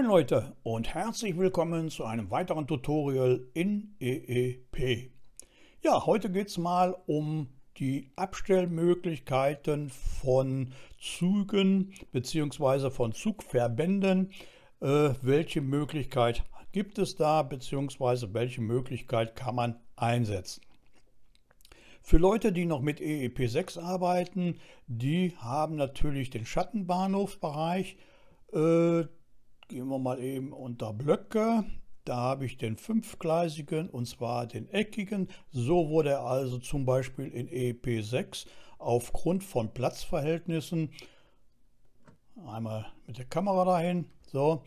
Moin Leute und herzlich willkommen zu einem weiteren Tutorial in EEP. Ja, heute geht es mal um die Abstellmöglichkeiten von Zügen bzw. von Zugverbänden. Äh, welche Möglichkeit gibt es da bzw. welche Möglichkeit kann man einsetzen? Für Leute, die noch mit EEP6 arbeiten, die haben natürlich den Schattenbahnhofsbereich. Äh, gehen wir mal eben unter Blöcke. Da habe ich den fünfgleisigen und zwar den eckigen. So wurde er also zum Beispiel in EEP6 aufgrund von Platzverhältnissen, einmal mit der Kamera dahin, so,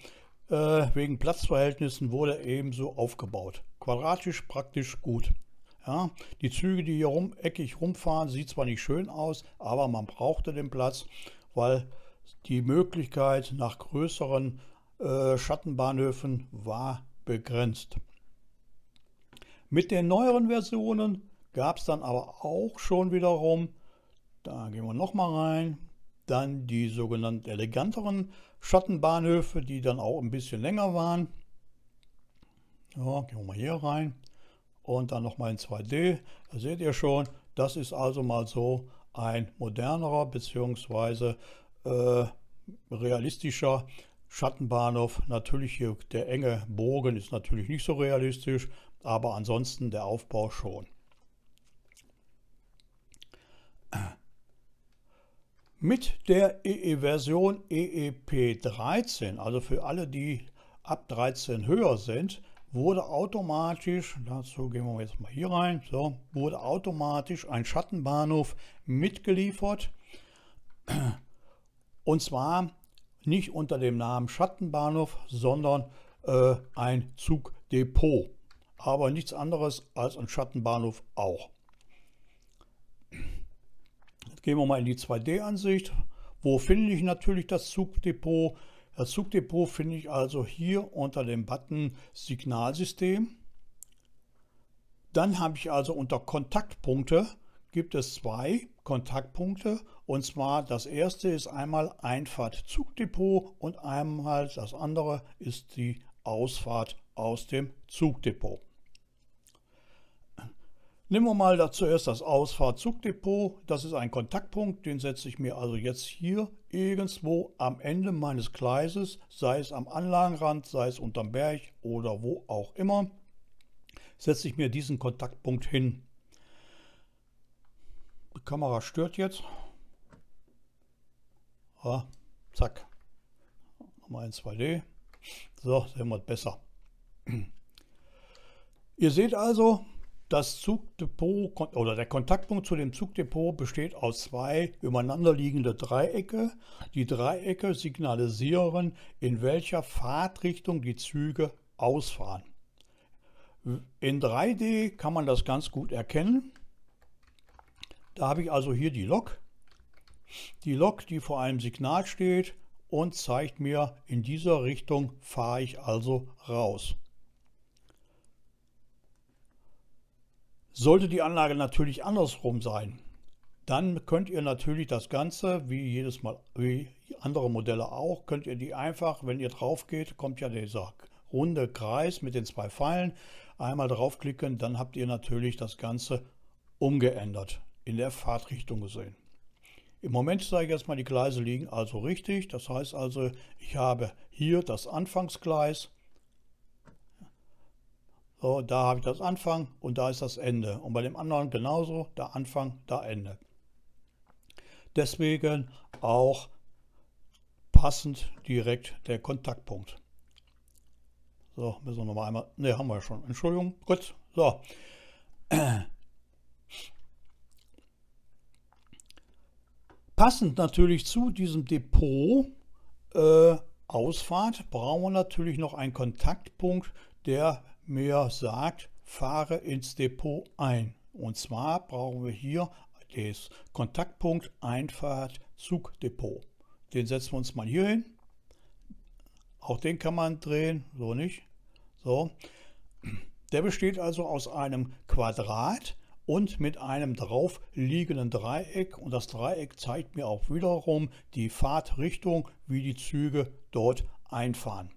äh, wegen Platzverhältnissen wurde er ebenso aufgebaut. Quadratisch praktisch gut. Ja, die Züge, die hier rum, eckig rumfahren, sieht zwar nicht schön aus, aber man brauchte den Platz, weil die Möglichkeit nach größeren äh, Schattenbahnhöfen war begrenzt. Mit den neueren Versionen gab es dann aber auch schon wiederum, da gehen wir nochmal rein, dann die sogenannten eleganteren Schattenbahnhöfe, die dann auch ein bisschen länger waren. Ja, gehen wir mal hier rein und dann nochmal in 2D. Da seht ihr schon, das ist also mal so ein modernerer bzw. Äh, realistischer Schattenbahnhof. Natürlich hier der enge Bogen ist natürlich nicht so realistisch, aber ansonsten der Aufbau schon. Mit der EE-Version EEP13, also für alle, die ab 13 höher sind, wurde automatisch, dazu gehen wir jetzt mal hier rein, so, wurde automatisch ein Schattenbahnhof mitgeliefert. Und zwar nicht unter dem Namen Schattenbahnhof, sondern äh, ein Zugdepot. Aber nichts anderes als ein Schattenbahnhof auch. Jetzt gehen wir mal in die 2D-Ansicht. Wo finde ich natürlich das Zugdepot? Das Zugdepot finde ich also hier unter dem Button Signalsystem. Dann habe ich also unter Kontaktpunkte gibt es zwei Kontaktpunkte und zwar das erste ist einmal Einfahrt Zugdepot und einmal das andere ist die Ausfahrt aus dem Zugdepot. Nehmen wir mal da zuerst das Ausfahrt-Zugdepot. Das ist ein Kontaktpunkt, den setze ich mir also jetzt hier irgendwo am Ende meines Gleises, sei es am Anlagenrand, sei es unterm Berg oder wo auch immer, setze ich mir diesen Kontaktpunkt hin. Die Kamera stört jetzt. Ja, zack. Nochmal in 2D. So, sehen wir besser. Ihr seht also, das Zugdepot oder der Kontaktpunkt zu dem Zugdepot besteht aus zwei übereinander liegende Dreiecke. Die Dreiecke signalisieren, in welcher Fahrtrichtung die Züge ausfahren. In 3D kann man das ganz gut erkennen. Da habe ich also hier die Lok. Die Lok, die vor einem Signal steht und zeigt mir, in dieser Richtung fahre ich also raus. Sollte die Anlage natürlich andersrum sein, dann könnt ihr natürlich das Ganze, wie jedes Mal, wie andere Modelle auch, könnt ihr die einfach, wenn ihr drauf geht, kommt ja dieser runde Kreis mit den zwei Pfeilen, einmal draufklicken, dann habt ihr natürlich das Ganze umgeändert, in der Fahrtrichtung gesehen. Im Moment sage ich jetzt mal, die Gleise liegen also richtig, das heißt also, ich habe hier das Anfangsgleis, so, da habe ich das Anfang und da ist das Ende. Und bei dem anderen genauso, da Anfang, da Ende. Deswegen auch passend direkt der Kontaktpunkt. So, müssen wir nochmal einmal, ne, haben wir schon, Entschuldigung, gut, so. Passend natürlich zu diesem Depot äh, Ausfahrt brauchen wir natürlich noch einen Kontaktpunkt, der mir sagt, fahre ins Depot ein. Und zwar brauchen wir hier das Kontaktpunkt Einfahrt Zugdepot. Den setzen wir uns mal hier hin. Auch den kann man drehen, so nicht. So. Der besteht also aus einem Quadrat und mit einem drauf liegenden Dreieck und das Dreieck zeigt mir auch wiederum die Fahrtrichtung, wie die Züge dort einfahren.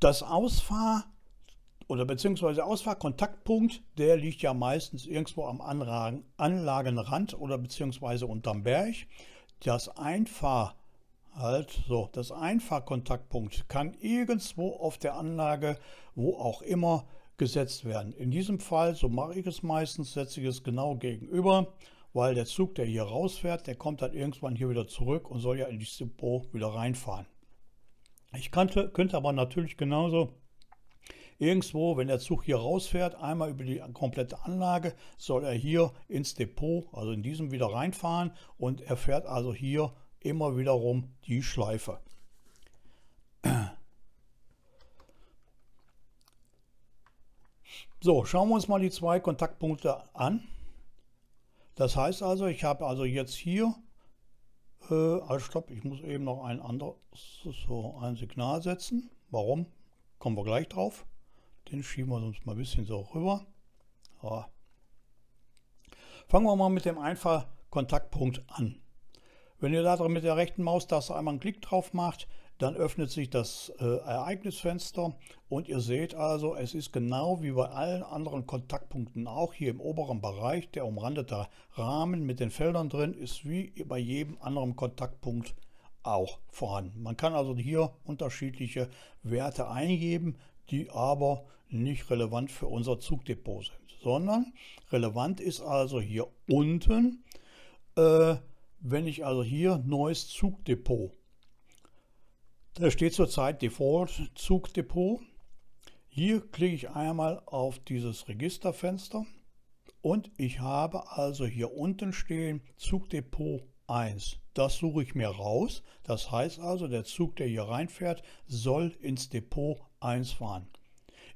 Das Ausfahr- oder beziehungsweise Ausfahrkontaktpunkt, der liegt ja meistens irgendwo am Anlagenrand oder beziehungsweise unterm Berg. Das Einfahr halt so, das Einfahrkontaktpunkt kann irgendwo auf der Anlage, wo auch immer, gesetzt werden. In diesem Fall, so mache ich es meistens, setze ich es genau gegenüber, weil der Zug, der hier rausfährt, der kommt dann irgendwann hier wieder zurück und soll ja in das Depot wieder reinfahren. Ich könnte, könnte aber natürlich genauso irgendwo, wenn der Zug hier rausfährt, einmal über die komplette Anlage, soll er hier ins Depot, also in diesem wieder reinfahren und er fährt also hier immer wiederum die Schleife. So, schauen wir uns mal die zwei Kontaktpunkte an. Das heißt also, ich habe also jetzt hier, äh, also stopp, ich muss eben noch ein anderes, so ein Signal setzen. Warum? Kommen wir gleich drauf. Den schieben wir uns mal ein bisschen so rüber. So. Fangen wir mal mit dem Einfallkontaktpunkt an. Wenn ihr da mit der rechten Maustaste einmal einen Klick drauf macht, dann öffnet sich das äh, Ereignisfenster und ihr seht also, es ist genau wie bei allen anderen Kontaktpunkten auch hier im oberen Bereich, der umrandete Rahmen mit den Feldern drin, ist wie bei jedem anderen Kontaktpunkt auch vorhanden. Man kann also hier unterschiedliche Werte eingeben, die aber nicht relevant für unser Zugdepot sind, sondern relevant ist also hier unten, äh, wenn ich also hier neues Zugdepot da steht zurzeit Default Zugdepot. Hier klicke ich einmal auf dieses Registerfenster und ich habe also hier unten stehen Zugdepot 1. Das suche ich mir raus. Das heißt also, der Zug, der hier reinfährt, soll ins Depot 1 fahren.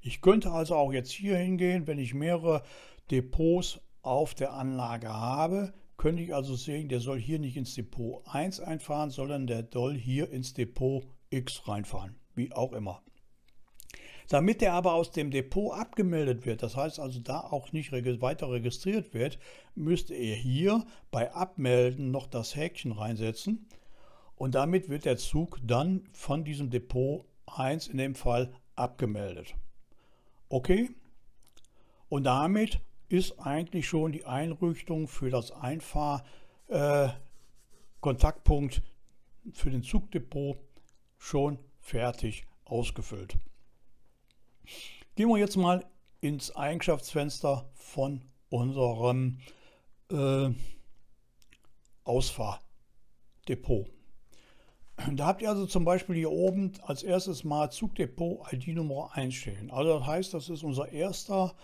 Ich könnte also auch jetzt hier hingehen, wenn ich mehrere Depots auf der Anlage habe, könnte ich also sehen, der soll hier nicht ins Depot 1 einfahren, sondern der soll hier ins Depot X reinfahren, wie auch immer. Damit der aber aus dem Depot abgemeldet wird, das heißt also da auch nicht weiter registriert wird, müsst ihr hier bei Abmelden noch das Häkchen reinsetzen und damit wird der Zug dann von diesem Depot 1 in dem Fall abgemeldet. Okay? Und damit ist eigentlich schon die Einrichtung für das Einfahrkontaktpunkt äh, für den Zugdepot schon fertig ausgefüllt. Gehen wir jetzt mal ins Eigenschaftsfenster von unserem äh, Ausfahrdepot. Da habt ihr also zum Beispiel hier oben als erstes mal Zugdepot ID Nummer 1 stehen. Also das heißt, das ist unser erster,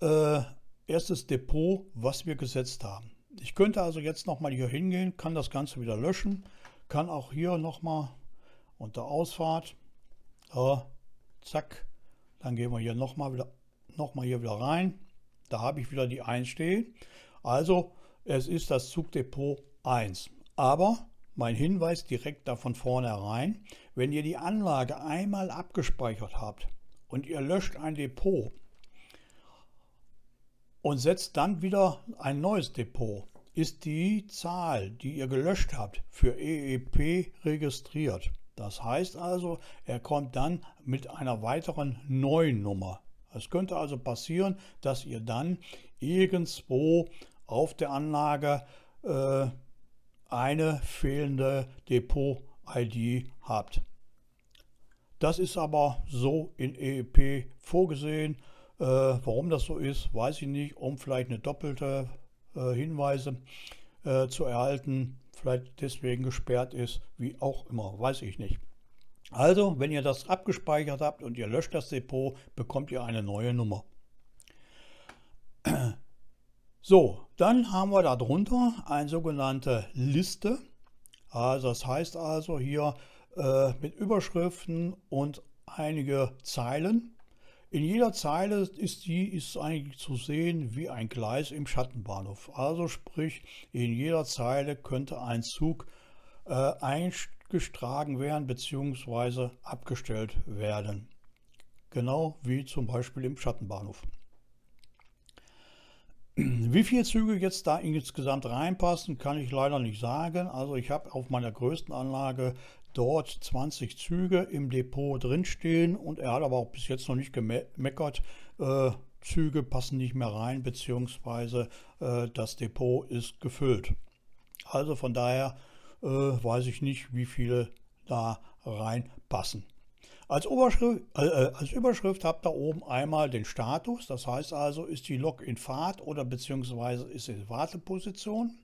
äh, erstes Depot, was wir gesetzt haben. Ich könnte also jetzt nochmal hier hingehen, kann das Ganze wieder löschen, kann auch hier nochmal unter Ausfahrt. So, zack. Dann gehen wir hier nochmal wieder, noch mal hier wieder rein. Da habe ich wieder die 1 stehen. Also es ist das Zugdepot 1. Aber mein Hinweis direkt da von vornherein, wenn ihr die Anlage einmal abgespeichert habt und ihr löscht ein Depot und setzt dann wieder ein neues Depot, ist die Zahl, die ihr gelöscht habt, für EEP registriert. Das heißt also, er kommt dann mit einer weiteren neuen Nummer. Es könnte also passieren, dass ihr dann irgendwo auf der Anlage äh, eine fehlende Depot-ID habt. Das ist aber so in EEP vorgesehen. Äh, warum das so ist, weiß ich nicht, um vielleicht eine doppelte äh, Hinweise äh, zu erhalten vielleicht deswegen gesperrt ist, wie auch immer, weiß ich nicht. Also, wenn ihr das abgespeichert habt und ihr löscht das Depot, bekommt ihr eine neue Nummer. So, dann haben wir darunter eine sogenannte Liste. Also das heißt also hier äh, mit Überschriften und einige Zeilen. In jeder Zeile ist die ist eigentlich zu sehen wie ein Gleis im Schattenbahnhof. Also sprich, in jeder Zeile könnte ein Zug äh, eingestragen werden bzw. abgestellt werden. Genau wie zum Beispiel im Schattenbahnhof. Wie viele Züge jetzt da insgesamt reinpassen, kann ich leider nicht sagen. Also ich habe auf meiner größten Anlage dort 20 Züge im Depot drinstehen und er hat aber auch bis jetzt noch nicht gemeckert, äh, Züge passen nicht mehr rein, beziehungsweise äh, das Depot ist gefüllt. Also von daher äh, weiß ich nicht, wie viele da reinpassen. Als, äh, äh, als Überschrift habt ihr oben einmal den Status, das heißt also, ist die Lok in Fahrt oder beziehungsweise ist sie in Warteposition.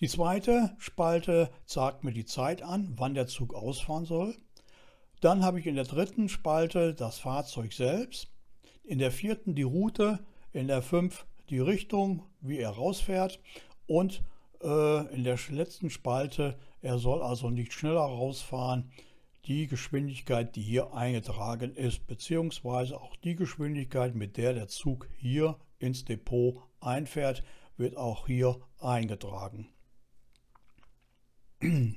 Die zweite Spalte zeigt mir die Zeit an, wann der Zug ausfahren soll. Dann habe ich in der dritten Spalte das Fahrzeug selbst, in der vierten die Route, in der fünf die Richtung, wie er rausfährt und äh, in der letzten Spalte, er soll also nicht schneller rausfahren, die Geschwindigkeit, die hier eingetragen ist, beziehungsweise auch die Geschwindigkeit, mit der der Zug hier ins Depot einfährt, wird auch hier eingetragen.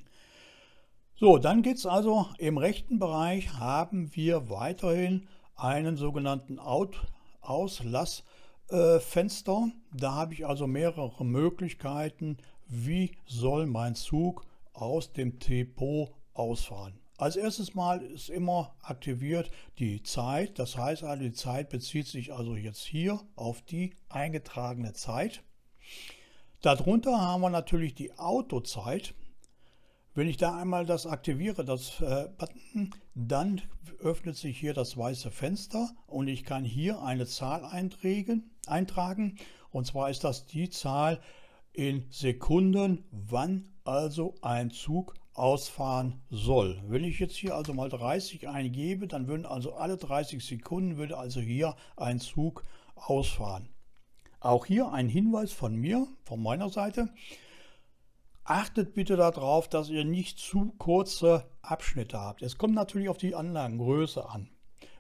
So, dann geht es also im rechten Bereich haben wir weiterhin einen sogenannten Out Auslassfenster. Äh, da habe ich also mehrere Möglichkeiten, wie soll mein Zug aus dem Depot ausfahren. Als erstes Mal ist immer aktiviert die Zeit. Das heißt also, die Zeit bezieht sich also jetzt hier auf die eingetragene Zeit. Darunter haben wir natürlich die Autozeit. Wenn ich da einmal das aktiviere, das äh, Button, dann öffnet sich hier das weiße Fenster und ich kann hier eine Zahl eintragen. Und zwar ist das die Zahl in Sekunden, wann also ein Zug ausfahren soll. Wenn ich jetzt hier also mal 30 eingebe, dann würden also alle 30 Sekunden würde also hier ein Zug ausfahren. Auch hier ein Hinweis von mir, von meiner Seite. Achtet bitte darauf, dass ihr nicht zu kurze Abschnitte habt. Es kommt natürlich auf die Anlagengröße an.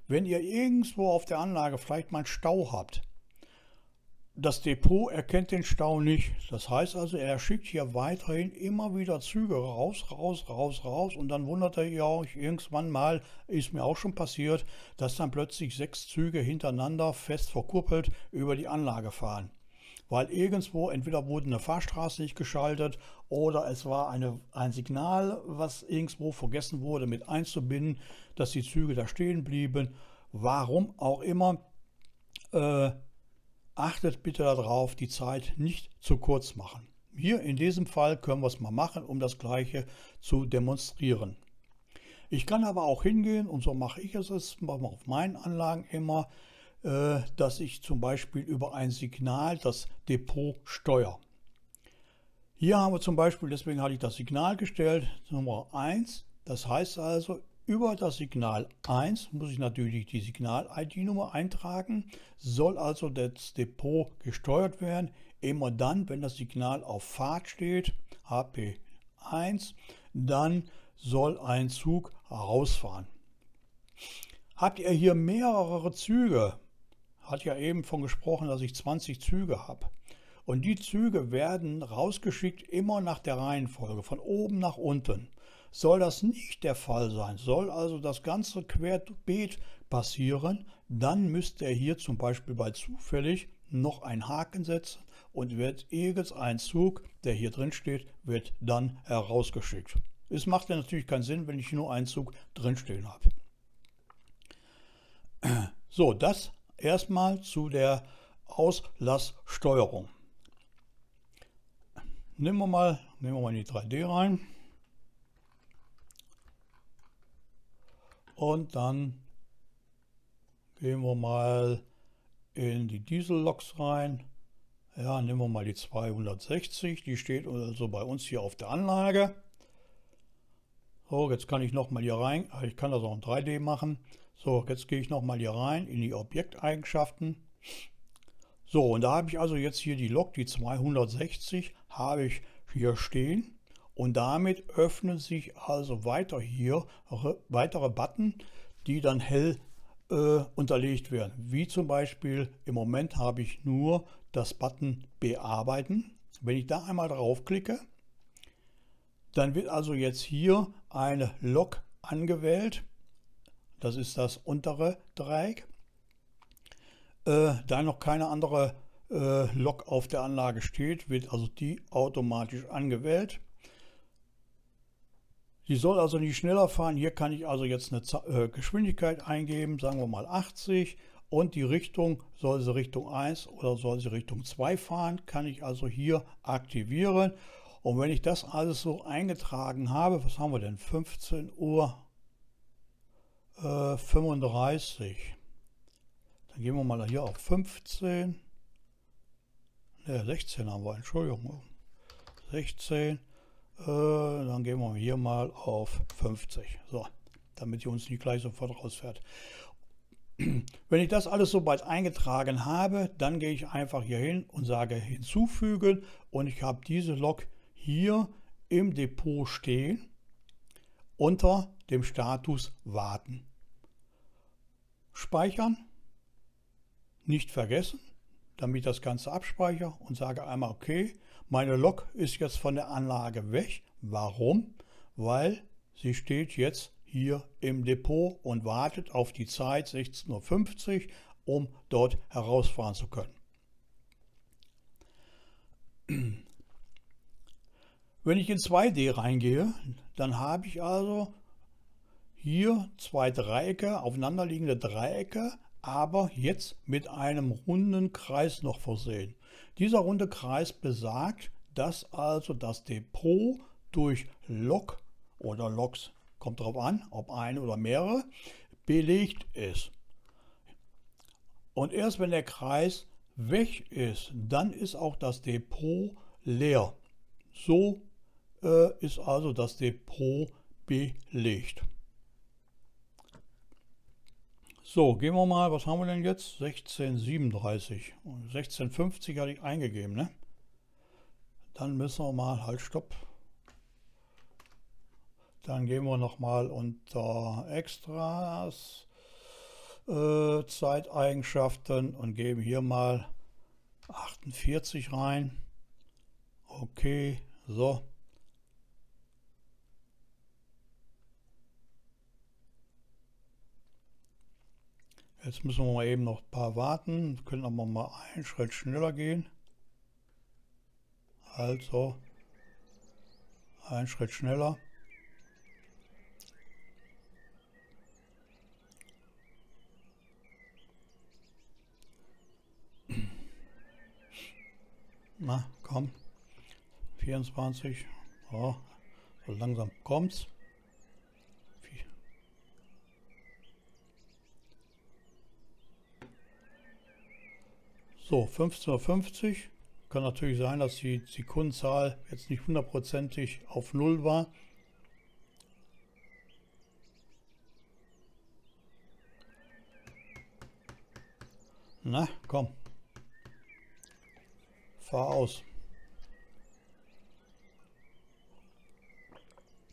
Wenn ihr irgendwo auf der Anlage vielleicht mal einen Stau habt, das Depot erkennt den Stau nicht. Das heißt also, er schickt hier weiterhin immer wieder Züge raus, raus, raus, raus und dann wundert er euch irgendwann mal, ist mir auch schon passiert, dass dann plötzlich sechs Züge hintereinander fest verkuppelt über die Anlage fahren. Weil irgendwo entweder wurde eine Fahrstraße nicht geschaltet oder es war eine, ein Signal, was irgendwo vergessen wurde mit einzubinden, dass die Züge da stehen blieben. Warum auch immer. Äh, Achtet bitte darauf, die Zeit nicht zu kurz machen. Hier in diesem Fall können wir es mal machen, um das gleiche zu demonstrieren. Ich kann aber auch hingehen, und so mache ich es auf meinen Anlagen immer, dass ich zum Beispiel über ein Signal das Depot steuere. Hier haben wir zum Beispiel, deswegen hatte ich das Signal gestellt, Nummer 1. Das heißt also, über das Signal 1 muss ich natürlich die Signal-ID-Nummer eintragen, soll also das Depot gesteuert werden. Immer dann, wenn das Signal auf Fahrt steht, HP1, dann soll ein Zug rausfahren. Habt ihr hier mehrere Züge, hat ja eben von gesprochen, dass ich 20 Züge habe. Und die Züge werden rausgeschickt immer nach der Reihenfolge, von oben nach unten. Soll das nicht der Fall sein, soll also das ganze Querbeet passieren, dann müsste er hier zum Beispiel bei zufällig noch einen Haken setzen und wird irgendein Zug, der hier drin steht, wird dann herausgeschickt. Es macht ja natürlich keinen Sinn, wenn ich nur einen Zug drinstehen habe. So, das erstmal zu der Auslasssteuerung. Nehmen wir mal, nehmen wir mal die 3D rein. Und dann gehen wir mal in die Dieselloks rein. Ja, nehmen wir mal die 260. Die steht also bei uns hier auf der Anlage. So, jetzt kann ich noch mal hier rein. Ich kann das auch in 3D machen. So, jetzt gehe ich noch mal hier rein in die Objekteigenschaften. So, und da habe ich also jetzt hier die Lok, die 260, habe ich hier stehen. Und damit öffnen sich also weiter hier weitere Button, die dann hell äh, unterlegt werden. Wie zum Beispiel im Moment habe ich nur das Button Bearbeiten. Wenn ich da einmal draufklicke, dann wird also jetzt hier eine Lok angewählt. Das ist das untere Dreieck. Äh, da noch keine andere äh, Lok auf der Anlage steht, wird also die automatisch angewählt. Die soll also nicht schneller fahren. Hier kann ich also jetzt eine äh, Geschwindigkeit eingeben, sagen wir mal 80. Und die Richtung, soll sie Richtung 1 oder soll sie Richtung 2 fahren, kann ich also hier aktivieren. Und wenn ich das alles so eingetragen habe, was haben wir denn? 15 Uhr äh, 35. Dann gehen wir mal hier auf 15. Ne, 16 haben wir, Entschuldigung. 16. Äh, dann gehen wir hier mal auf 50. So, damit ihr uns nicht gleich sofort rausfährt. Wenn ich das alles soweit eingetragen habe, dann gehe ich einfach hier hin und sage hinzufügen und ich habe diese Lok hier im Depot stehen unter dem Status warten. Speichern, nicht vergessen, damit ich das Ganze abspeichere und sage einmal okay, meine Lok ist jetzt von der Anlage weg. Warum? Weil sie steht jetzt hier im Depot und wartet auf die Zeit 16.50 Uhr, um dort herausfahren zu können. Wenn ich in 2D reingehe, dann habe ich also hier zwei Dreiecke, aufeinanderliegende Dreiecke, aber jetzt mit einem runden Kreis noch versehen. Dieser runde Kreis besagt, dass also das Depot durch Lok oder Loks, kommt darauf an, ob eine oder mehrere, belegt ist. Und erst wenn der Kreis weg ist, dann ist auch das Depot leer. So äh, ist also das Depot belegt. So, gehen wir mal, was haben wir denn jetzt? 1637. 1650 hatte ich eingegeben, ne? Dann müssen wir mal, halt, stopp. Dann gehen wir nochmal unter Extras, äh, Zeiteigenschaften und geben hier mal 48 rein. Okay, so. Jetzt müssen wir mal eben noch ein paar warten. Wir können aber mal einen Schritt schneller gehen. Also, einen Schritt schneller. Na, komm. 24. Oh, so langsam kommt's. So, 15.50 Uhr. Kann natürlich sein, dass die Sekundenzahl jetzt nicht hundertprozentig auf Null war. Na, komm. Fahr aus.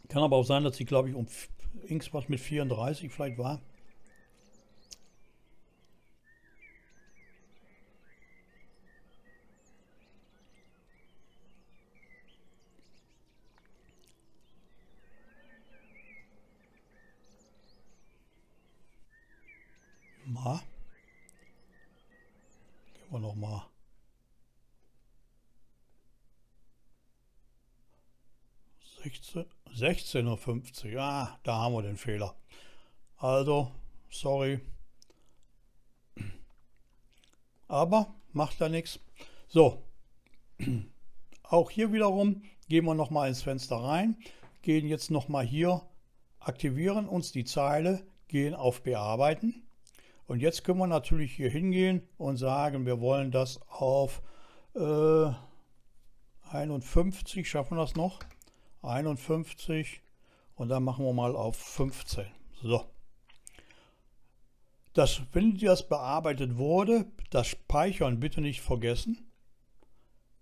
Kann aber auch sein, dass sie, glaube ich, um irgendwas mit 34 vielleicht war. 16.50 Uhr. ah, da haben wir den Fehler. Also, sorry. Aber macht da nichts. So, auch hier wiederum gehen wir nochmal ins Fenster rein, gehen jetzt nochmal hier, aktivieren uns die Zeile, gehen auf Bearbeiten. Und jetzt können wir natürlich hier hingehen und sagen, wir wollen das auf äh, 51, schaffen wir das noch? 51 und dann machen wir mal auf 15. So. Das, wenn das bearbeitet wurde, das Speichern bitte nicht vergessen.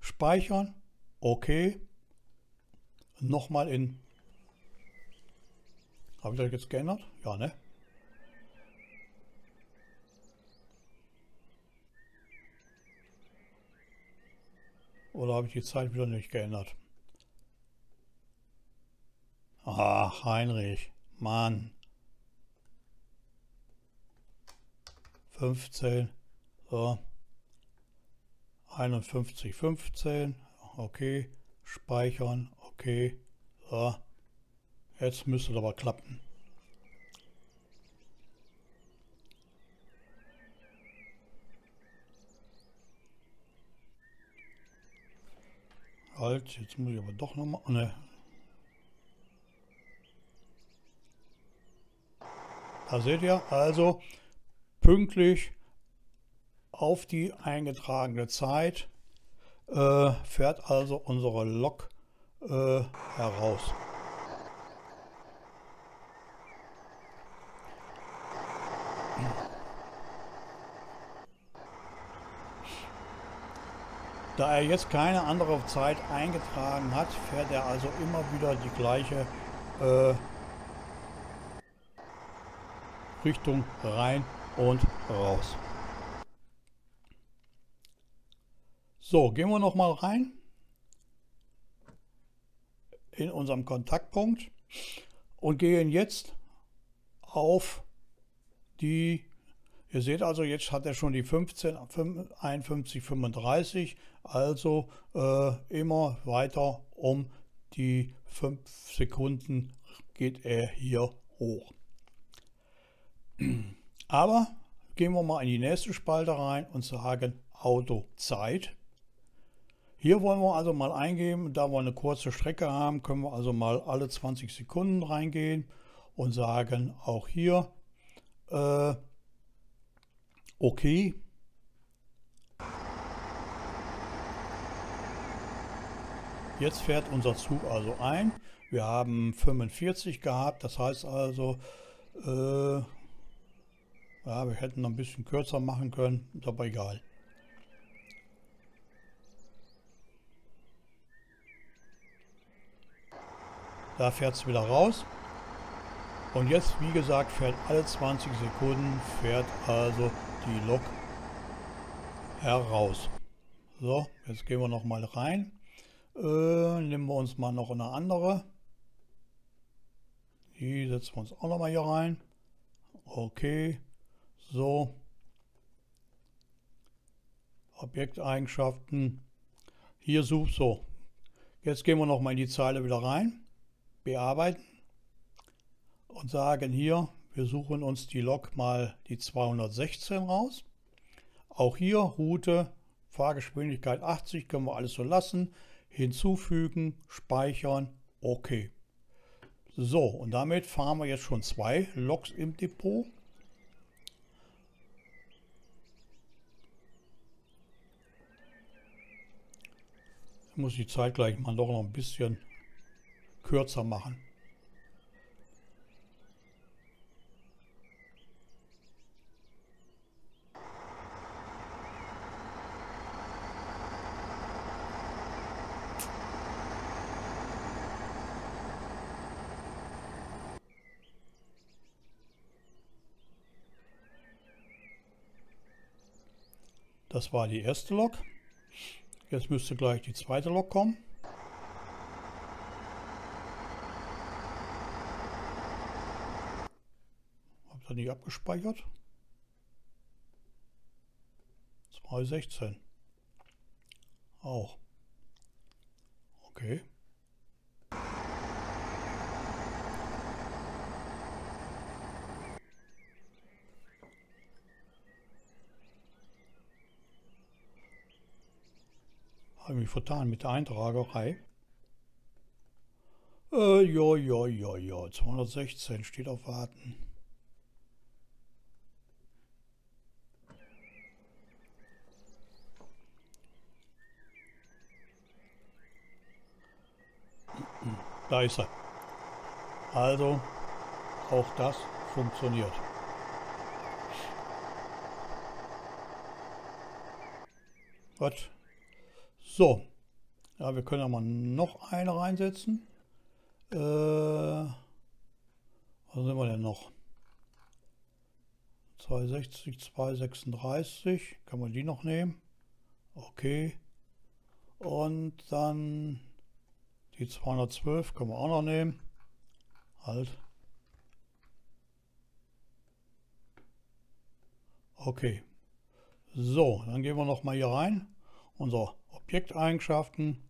Speichern, okay. Nochmal in. Habe ich das jetzt geändert? Ja, ne? Oder habe ich die Zeit wieder nicht geändert? Ach, Heinrich, Mann. 15, so. 51, 15, okay. Speichern, okay. So. Jetzt müsste es aber klappen. Halt, jetzt muss ich aber doch nochmal... Ne. Da seht ihr also pünktlich auf die eingetragene Zeit äh, fährt also unsere Lok äh, heraus. Da er jetzt keine andere Zeit eingetragen hat, fährt er also immer wieder die gleiche äh, Richtung rein und raus. So, gehen wir noch mal rein in unserem Kontaktpunkt und gehen jetzt auf die Ihr seht also, jetzt hat er schon die 15, 51, 35, also äh, immer weiter um die 5 Sekunden geht er hier hoch. Aber gehen wir mal in die nächste Spalte rein und sagen Autozeit. Hier wollen wir also mal eingeben, da wir eine kurze Strecke haben, können wir also mal alle 20 Sekunden reingehen und sagen auch hier äh, okay. Jetzt fährt unser Zug also ein. Wir haben 45 gehabt, das heißt also, äh, ja, wir hätten noch ein bisschen kürzer machen können, ist aber egal. Da fährt es wieder raus. Und jetzt, wie gesagt, fährt alle 20 Sekunden, fährt also die Lok heraus. So, jetzt gehen wir noch mal rein. Äh, nehmen wir uns mal noch eine andere. Die setzen wir uns auch noch mal hier rein. Okay, so. Objekteigenschaften. Hier sucht so. Jetzt gehen wir noch mal in die Zeile wieder rein. Bearbeiten. Und sagen hier wir suchen uns die Lok mal die 216 raus. Auch hier Route, Fahrgeschwindigkeit 80, können wir alles so lassen. Hinzufügen, speichern, okay. So, und damit fahren wir jetzt schon zwei Loks im Depot. Muss die Zeit gleich mal noch ein bisschen kürzer machen. Das war die erste Lok. Jetzt müsste gleich die zweite Lok kommen. Habt ihr nicht abgespeichert? 216. Auch. Okay. Habe mich vertan mit der Eintragerei. Äh, ja, ja, ja, ja. 216 steht auf Warten. Da ist er. Also, auch das funktioniert. Gut. So, ja, wir können aber noch eine reinsetzen. Äh, was sind wir denn noch? 260, 236, kann man die noch nehmen? Okay. Und dann die 212 können wir auch noch nehmen. Halt. Okay. So, dann gehen wir noch mal hier rein. Unser Objekteigenschaften.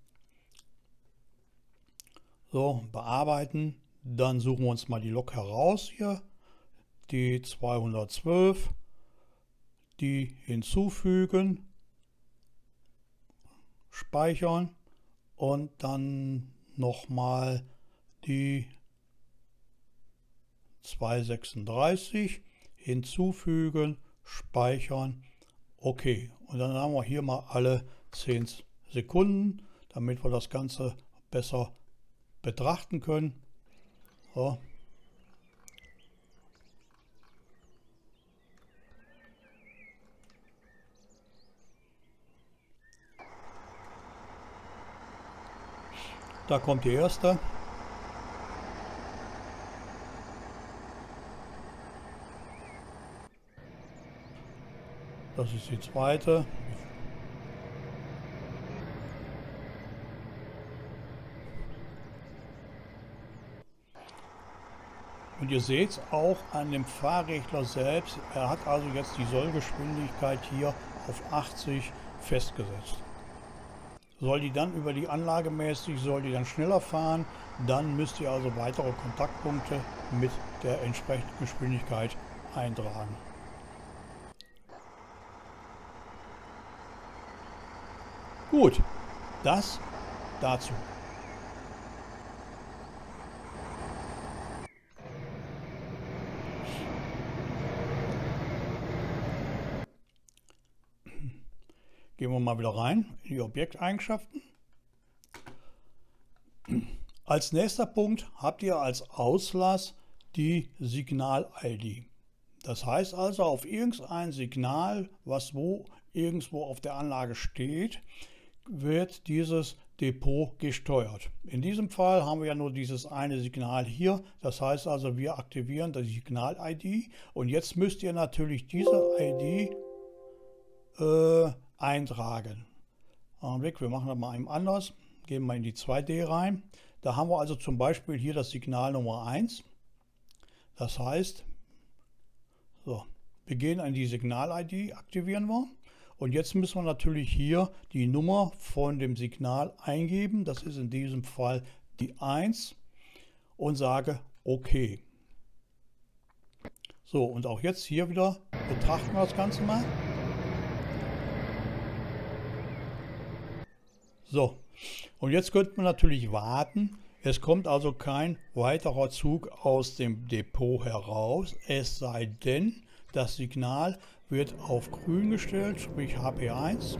So, bearbeiten. Dann suchen wir uns mal die Lok heraus hier, die 212, die hinzufügen, speichern und dann nochmal die 236 hinzufügen, speichern, okay. Und dann haben wir hier mal alle 10 Sekunden, damit wir das Ganze besser betrachten können. So. Da kommt die erste. Das ist die zweite. Und ihr seht es auch an dem Fahrregler selbst, er hat also jetzt die Sollgeschwindigkeit hier auf 80 festgesetzt. Soll die dann über die Anlage mäßig, soll die dann schneller fahren, dann müsst ihr also weitere Kontaktpunkte mit der entsprechenden Geschwindigkeit eintragen. Gut, das dazu. Wir mal wieder rein in die Objekteigenschaften. Als nächster Punkt habt ihr als Auslass die Signal-ID. Das heißt also, auf irgendein Signal, was wo irgendwo auf der Anlage steht, wird dieses Depot gesteuert. In diesem Fall haben wir ja nur dieses eine Signal hier. Das heißt also, wir aktivieren die Signal-ID und jetzt müsst ihr natürlich diese ID äh, eintragen. Augenblick, wir machen das mal eben anders. Gehen wir in die 2D rein. Da haben wir also zum Beispiel hier das Signal Nummer 1. Das heißt, so, wir gehen an die Signal-ID, aktivieren wir. Und jetzt müssen wir natürlich hier die Nummer von dem Signal eingeben. Das ist in diesem Fall die 1 und sage OK. So, und auch jetzt hier wieder betrachten wir das Ganze mal. So, und jetzt könnte man natürlich warten. Es kommt also kein weiterer Zug aus dem Depot heraus, es sei denn, das Signal wird auf grün gestellt, sprich HP1.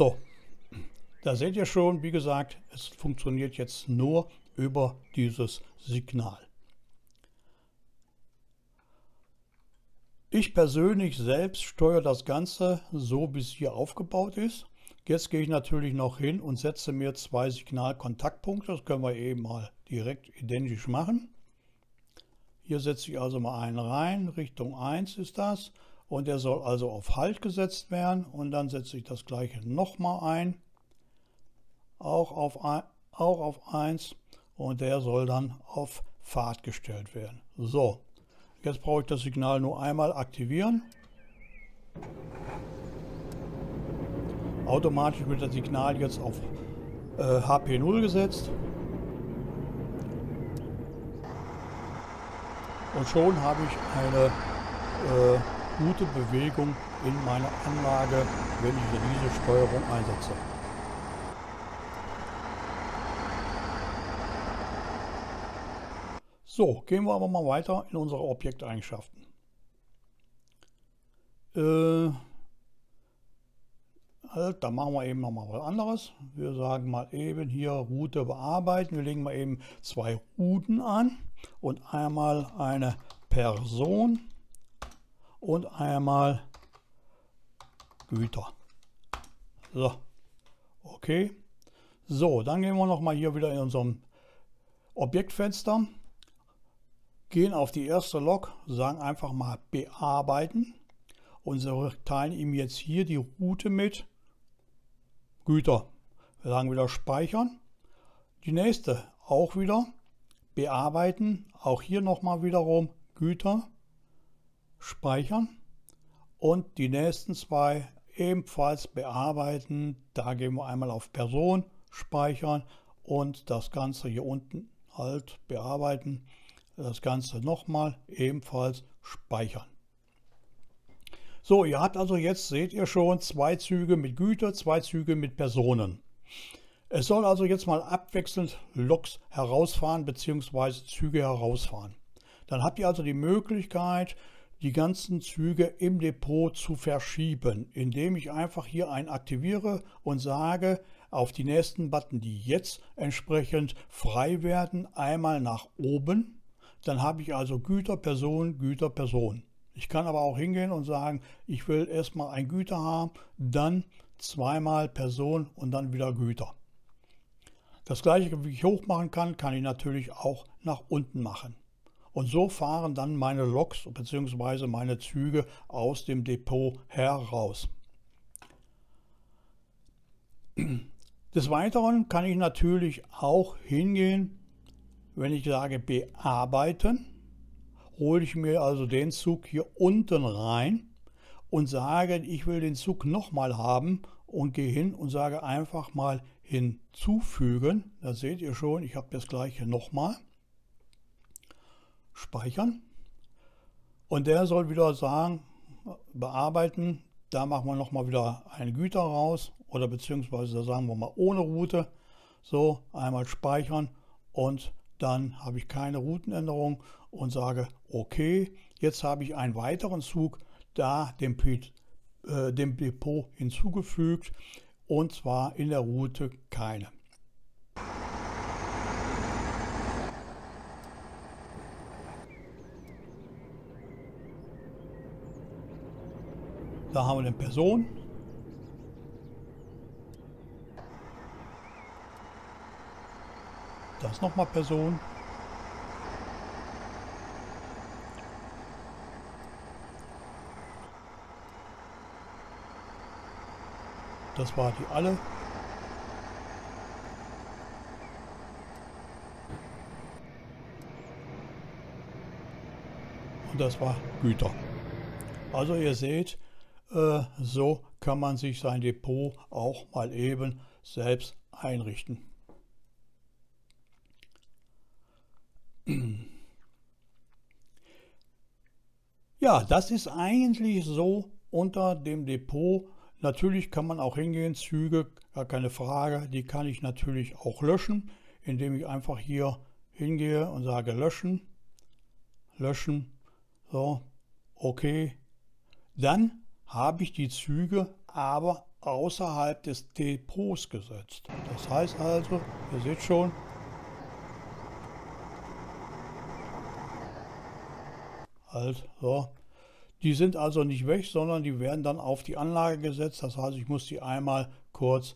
So, da seht ihr schon, wie gesagt, es funktioniert jetzt nur über dieses Signal. Ich persönlich selbst steuere das Ganze so, wie es hier aufgebaut ist. Jetzt gehe ich natürlich noch hin und setze mir zwei Signalkontaktpunkte. Das können wir eben mal direkt identisch machen. Hier setze ich also mal einen rein, Richtung 1 ist das und der soll also auf Halt gesetzt werden und dann setze ich das gleiche nochmal ein, auch auf, auch auf 1 und der soll dann auf Fahrt gestellt werden. So, jetzt brauche ich das Signal nur einmal aktivieren. Automatisch wird das Signal jetzt auf äh, HP0 gesetzt. Und schon habe ich eine äh, gute Bewegung in meiner Anlage, wenn ich diese Steuerung einsetze. So, gehen wir aber mal weiter in unsere Objekteigenschaften. Äh, also, da machen wir eben noch mal was anderes. Wir sagen mal eben hier Route bearbeiten. Wir legen mal eben zwei Routen an und einmal eine Person und einmal Güter. So, okay. So, dann gehen wir noch mal hier wieder in unserem Objektfenster. Gehen auf die erste Log, sagen einfach mal bearbeiten und teilen ihm jetzt hier die Route mit. Güter. Wir sagen wieder speichern. Die nächste auch wieder bearbeiten. Auch hier nochmal wiederum Güter speichern. Und die nächsten zwei ebenfalls bearbeiten. Da gehen wir einmal auf Person speichern und das Ganze hier unten halt bearbeiten. Das Ganze nochmal ebenfalls speichern. So, ihr habt also jetzt, seht ihr schon, zwei Züge mit Güter, zwei Züge mit Personen. Es soll also jetzt mal abwechselnd Loks herausfahren bzw. Züge herausfahren. Dann habt ihr also die Möglichkeit, die ganzen Züge im Depot zu verschieben, indem ich einfach hier einen aktiviere und sage, auf die nächsten Button, die jetzt entsprechend frei werden, einmal nach oben. Dann habe ich also Güter, Person, Güter, Person. Ich kann aber auch hingehen und sagen, ich will erstmal ein Güter haben, dann zweimal Person und dann wieder Güter. Das gleiche, wie ich hoch machen kann, kann ich natürlich auch nach unten machen. Und so fahren dann meine Loks bzw. meine Züge aus dem Depot heraus. Des Weiteren kann ich natürlich auch hingehen, wenn ich sage bearbeiten, hole ich mir also den Zug hier unten rein und sage, ich will den Zug nochmal haben und gehe hin und sage einfach mal hinzufügen. Da seht ihr schon, ich habe das gleiche nochmal. Speichern. Und der soll wieder sagen, bearbeiten, da machen wir nochmal wieder eine Güter raus oder beziehungsweise da sagen wir mal ohne Route. So, einmal speichern und dann habe ich keine Routenänderung und sage okay, jetzt habe ich einen weiteren Zug da dem, äh, dem Depot hinzugefügt und zwar in der Route keine. Da haben wir eine Person, Das nochmal Person. Das war die alle. Und das war Güter. Also ihr seht, äh, so kann man sich sein Depot auch mal eben selbst einrichten. Ja, das ist eigentlich so unter dem Depot. Natürlich kann man auch hingehen, Züge, gar keine Frage, die kann ich natürlich auch löschen, indem ich einfach hier hingehe und sage löschen, löschen, so, okay. Dann habe ich die Züge aber außerhalb des Depots gesetzt. Das heißt also, ihr seht schon, halt so. Die sind also nicht weg, sondern die werden dann auf die Anlage gesetzt. Das heißt, ich muss die einmal kurz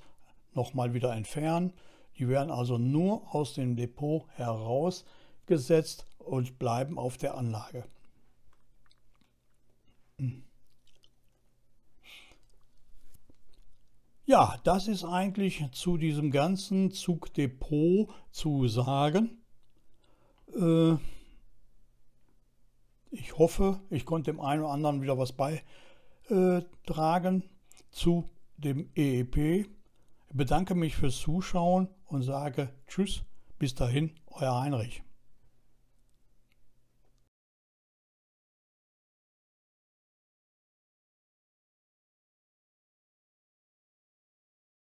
nochmal wieder entfernen. Die werden also nur aus dem Depot herausgesetzt und bleiben auf der Anlage. Ja, das ist eigentlich zu diesem ganzen Zugdepot zu sagen. Äh, ich hoffe, ich konnte dem einen oder anderen wieder was beitragen zu dem EEP. Ich bedanke mich fürs Zuschauen und sage Tschüss, bis dahin, euer Heinrich.